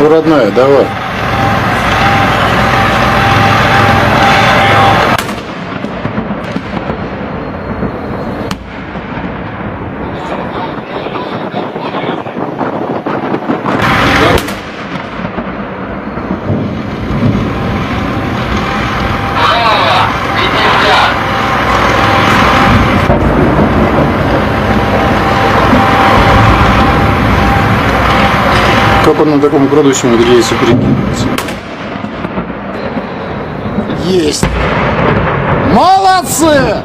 Ну, родная, давай. На таком градусе умудряется прикинуться? Есть! Молодцы!